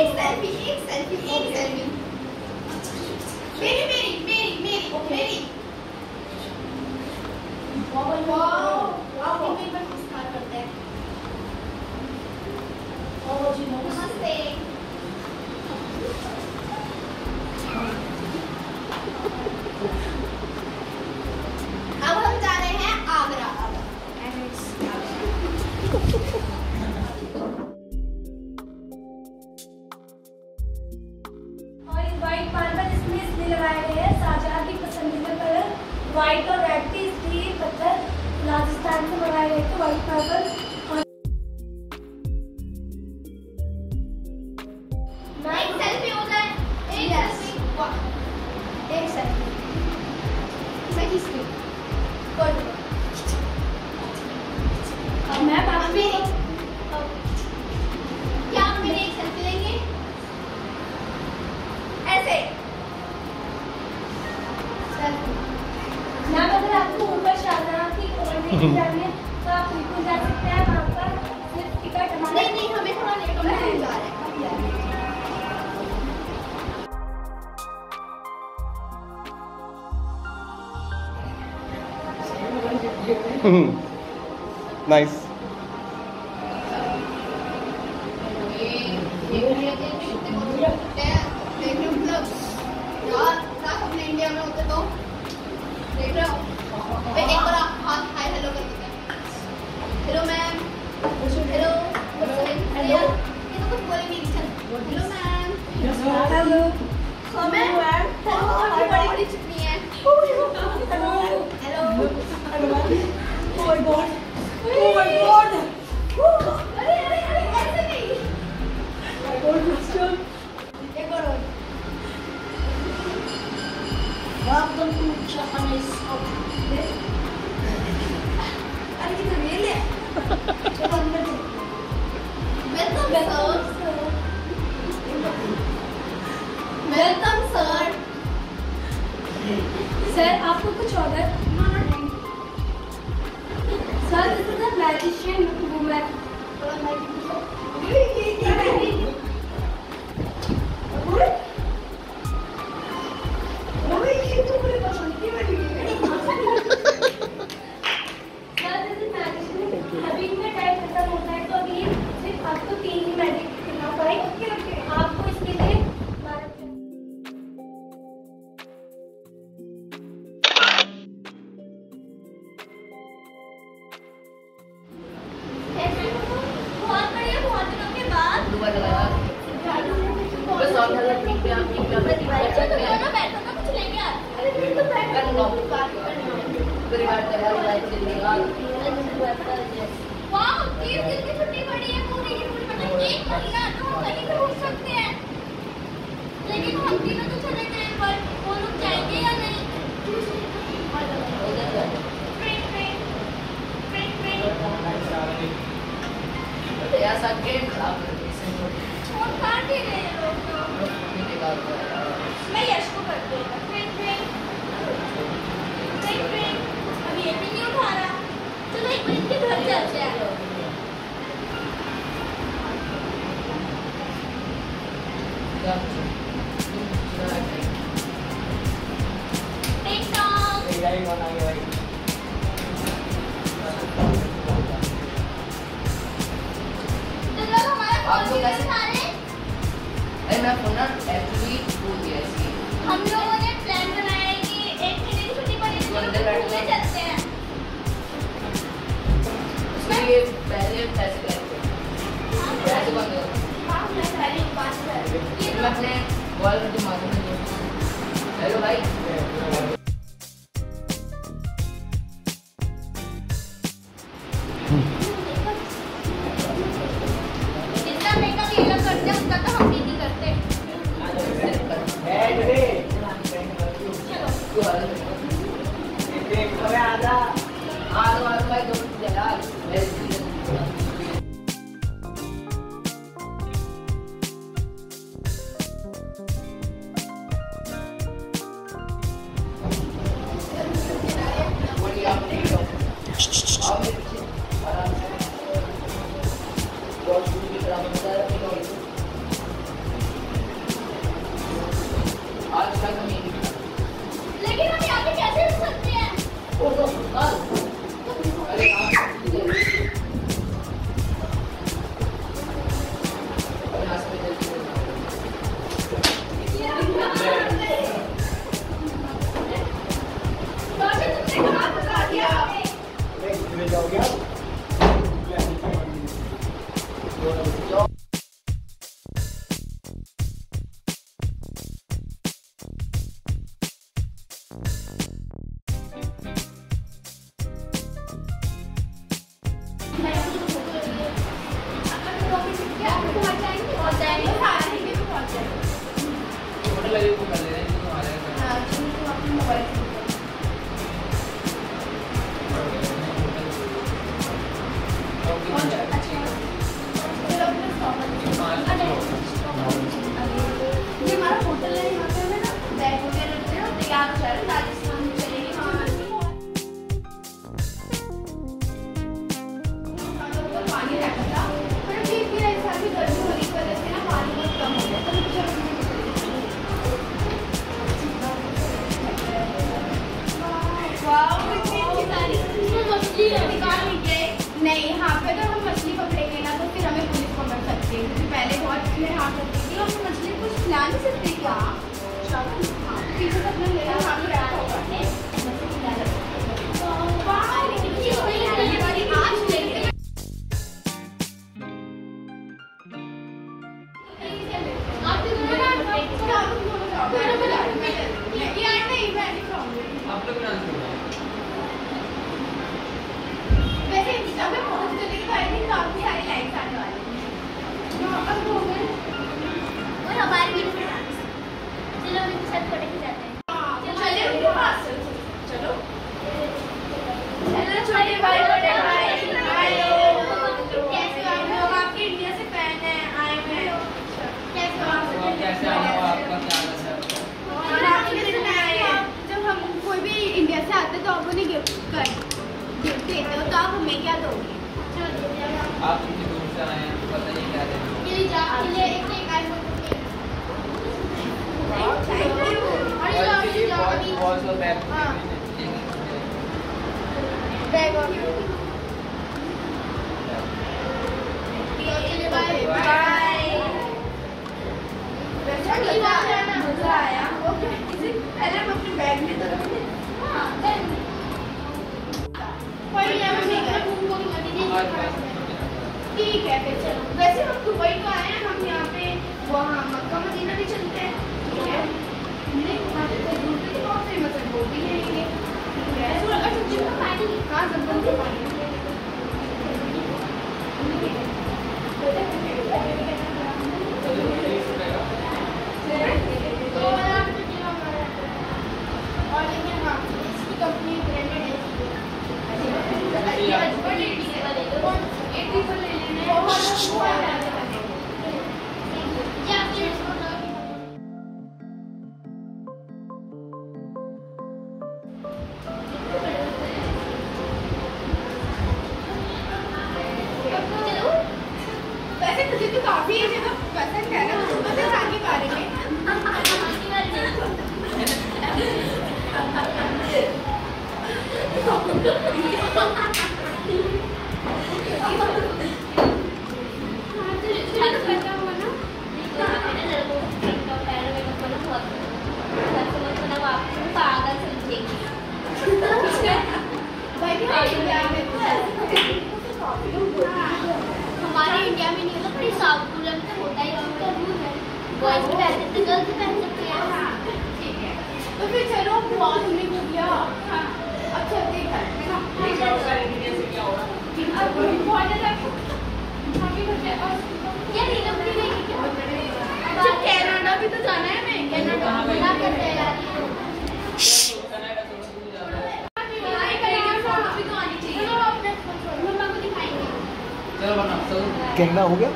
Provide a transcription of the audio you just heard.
एक सेल्फी एक सेल्फी एक सेल्फी मेरी मेरी मेरी मेरी मेरी वाओ वाओ वाओ एक बार नमस्कार करते नमस्ते व्हाइट और रेड की इसलिए पत्थर राजस्थान से मंगाए गए थे व्हाइट मार्बल एक सेल्फी हो मैं किसकी nice. इंडिया में होते देख रहे एक बार हाथ हाय हेलो कर देते हेलो मैम हेलो हेलो ये कुछ बोले नहीं चल hello ma'am hello ma'am hello बड़ी बड़ी चुटनी hello my god! Oh my god! अरे अरे अरे ऐसे नहीं My god, Christian! एक बार और Welcome to Japanese अरे कितना मेल है welcome sir welcome sir sir आपको कुछ ऑर्डर suggestion में आप ठीक है दोनों बैठो ना कुछ लेके आ अरे तुम तो बैठ कर करनी है परिवार लाइफ चलेगा वाह तीस दिन की छुट्टी पड़ी है पूरी की पूरी मतलब एक महीना तो कहीं भी रुक सकते हैं लेकिन हम तीनों तो चले गए पर आप लोग हैं अरे मैं फ़ोन ना एक्चुअली भूल गया इसलिए हम लोगों ने प्लान बनाया है कि एक की छुट्टी है तो मंदिर लोग बैठ घूमने चलते हैं। इसलिए पहले पैसे करते पैसे बंद हाँ, मैं हूँ। मैं अपने कॉल करके मालूम नहीं हेलो भाई। Gracias. बहुत इसमें हाँ और मछली कुछ खिला नहीं सकते क्या शायद हाँ, पीछे तक में लेना हाँ भी रखा होगा वाओ, कितनी बड़ी है ये वाली आज लेके आप लोग डांस करो तो कैसे आया हो आपका क्या वैसे जब हम कोई भी इंडिया से तो उन्हें गिफ्ट कर गिफ्ट देते हो तो आप हमें क्या दोगे? आप इतनी दूर से आए हैं? तो पता नहीं क्या देना और ये बहुत बहुत सा बैग हाँ। ठीक है, फिर चलो। वैसे हम दुबई तो आए हैं, हम यहाँ पे वहाँ मक्का मदीना भी चलते हैं। ठीक है? नहीं वहाँ पे बहुत फ़ेमस है? वो भी ठीक है? तो अगर सच्ची में पानी। हाँ के पानी। मुझे तो पसंद है ना तो बस आगे बारे में भाई तो हमारे इंडिया में नहीं होता पर साउथ कोरिया में तो होता ही है उनका रूल है। बॉयज़ भी पहन सकते गर्ल्स भी पहन सकते हैं ठीक है। तो फिर चलो बहुत हमने घूम लिया। अब चलते घर है ना? अब बहुत ज़्यादा कुछ है और ये नहीं क्या अच्छा कनाडा भी तो जाना है हमें कनाडा मना करते हैं यार यहाँ एक आईडी फ़ोटो भी तो आनी चाहिए चलो अपने मम्मा को दिखाएँगे चलो बनाओ चलो कहना हो गया